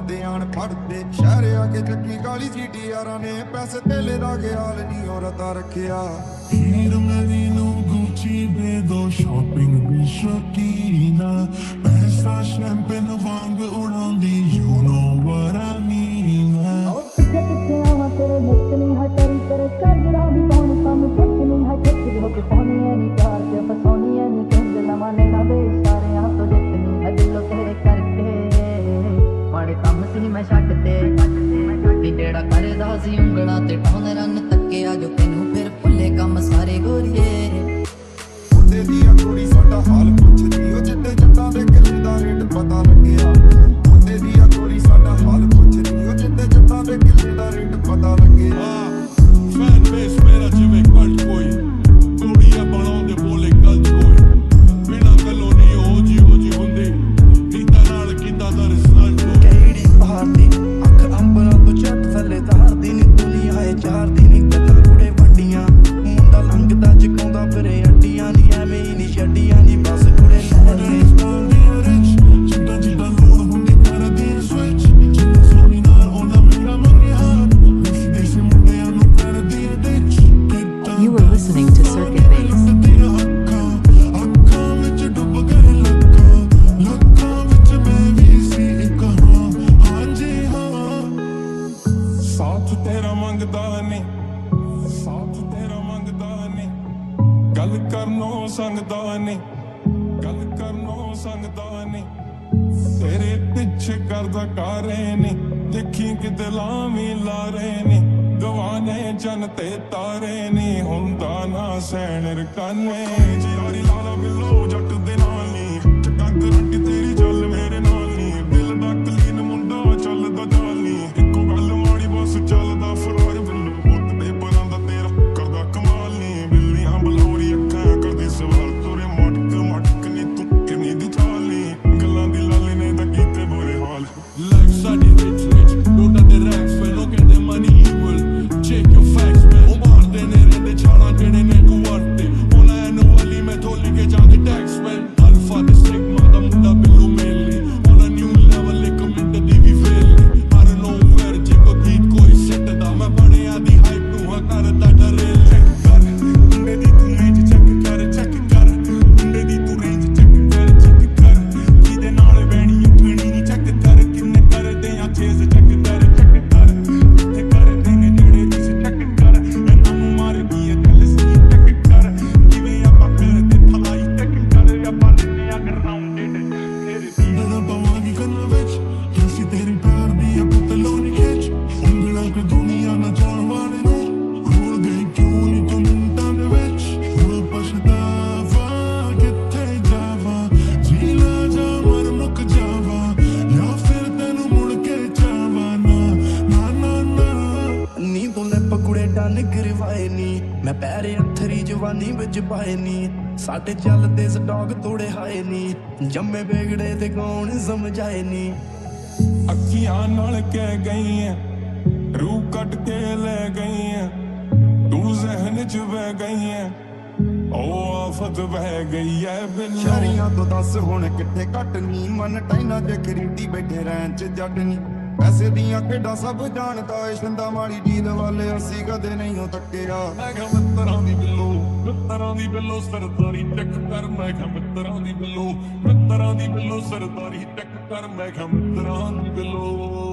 ਦੇ ਅਨਪੜ੍ਹ ਤੇ ਕੇ। ਚੱਕੀ ਕਾਲੀ ਸੀਟੀ ਯਾਰਾਂ ਨੇ ਪੈਸੇ ਤੇਲੇ ਦਾ ਖਿਆਲ ਨਹੀਂ ਔਰਤਾਂ ਰੱਖਿਆ ਹੀਰ ਮਨੀ ਨੂੰ ਗੁੱਚੀ ਦੋ ਸ਼ਾਪਿੰਗ ਵੀ ਸ਼ੌਕੀਨਾ ਪੈਸਾ ਸ਼ੈਂਪੇਨ ਵਾਂਗ ਉਡਾਉਂਦੀ ਯੂ ਨੋ ਗੱਲ ਕਰਨੋਂ ਸੰਗਦਾ ਗੱਲ ਕਰਨੋਂ ਸੰਗਦਾ ਤੇਰੇ ਪਿੱਛੇ ਕਰਦਾ ਕਾਰੇ ਨਹੀਂ ਦੇਖੀ ਕਿਤੇ ਲਾਵੀਂ ਲਾਰੇ ਨਹੀਂ ਗਵਾਨੇ ਜਨ ਤੇ ਤਾਰੇ ਨਹੀਂ ਹੁੰਦਾ ਨਾ ਸੈਣ ਰਕਾਨੇ। ਜੀ ਲਾਲਾ ਬਿੱਲੋ, ਜੱਟ ਦੇ ਨਾਲ ਨਹੀਂ ਚੱਕਾਂ ਕਰੰਟ money. ਜਵਾਨੀ ਵਿੱਚ ਪਾਏ ਨੀ। ਸਾਡੇ ਚੱਲਦੇ ਸਟਾਕ ਤੋੜੇ ਹਾਏ ਨੀ। ਜੰਮੇ ਬੇਗੜੇ ਤੇ ਕੌਣ ਸਮਝਾਏ ਨੀ। ਅੱਖੀਆਂ ਨਾਲ ਕਹਿ ਗਈ ਐ ਰੂਹ ਕੱਟ ਕੇ ਲੈ ਗਈ ਐ ਤੂੰ ਜ਼ਹਿਨ ਚ ਵਹਿ ਗਈ ਐ ਉਹ ਆਫਤ ਵਹਿ ਗਈ ਐ ਬਿੱਲੋ। ਸ਼ਰੀਆਂ ਤੋਂ ਦੱਸ ਹੁਣ ਕਿੱਥੇ ਘਟ ਨੀ ਮਨ ਟਾਈਨਾ ਦੇ ਖਰੀਦੀ ਬੈਠੇ ਰਹਿਣ ਚ ਜੱਟ ਨੀ। ਪੈਸੇ ਦੀਆਂ ਖੇਡਾਂ ਸਭ ਜਾਣਦਾ, ਏ ਸ਼ੰਦਾ ਮਾੜੀ ਜੀਦ ਵਾਲੇ ਅਸੀਂ ਕਦੇ ਨਹੀਂ ਹੋ ਤੱਕਿਆ। ਮੈਂ ਕਿਹਾ ਮਿੱਤਰਾਂ ਦੀ ਬਿੱਲੋ, ਮਿੱਤਰਾਂ ਦੀ ਬਿੱਲੋ, ਸਰਦਾਰੀ ਚੈੱਕ ਕਰ, ਮੈਂ ਕਿਹਾ ਮਿੱਤਰਾਂ ਦੀ ਬਿੱਲੋ, ਮਿੱਤਰਾਂ ਦੀ ਬਿੱਲੋ, ਸਰਦਾਰੀ ਚੈੱਕ ਕਰ, ਮੈਂ ਕਿਹਾ ਮਿੱਤਰਾਂ ਦੀ ਬਿੱਲੋ।